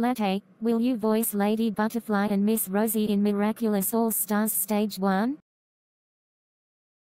Latte, will you voice Lady Butterfly and Miss Rosie in Miraculous All Stars Stage 1?